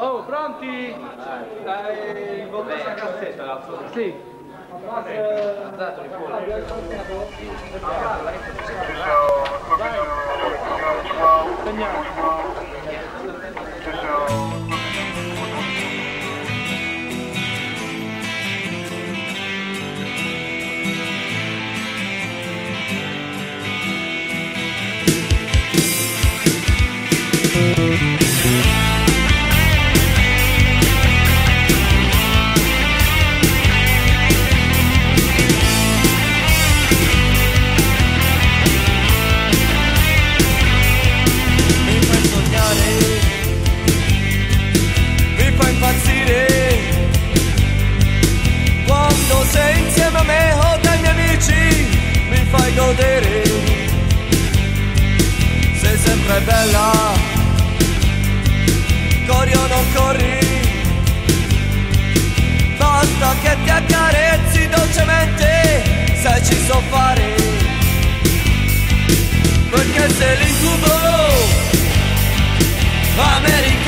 Oh, pronti? Dai, voltate la cassetta l'altro. Sì. Dateli fuori. Segniamo. Sempre bella. Corri o non corri. Basta che ti accarezzi dolcemente. Se ci so fare. Perché sei l'incubo Americano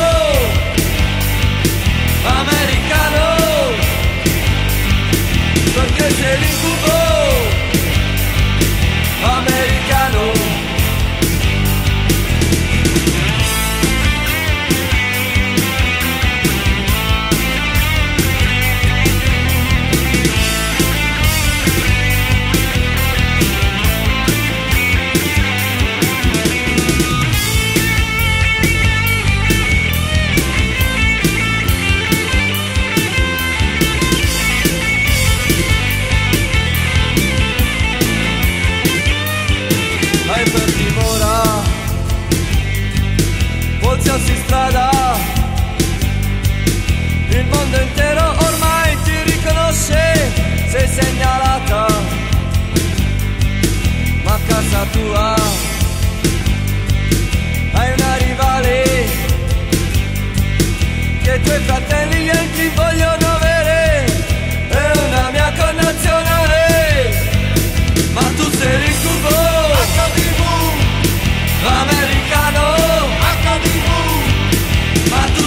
suoi fratelli bianchi vogliono avere e una mia connazionale. Ma tu sei l'incubo HDV l'americano. HDV ma tu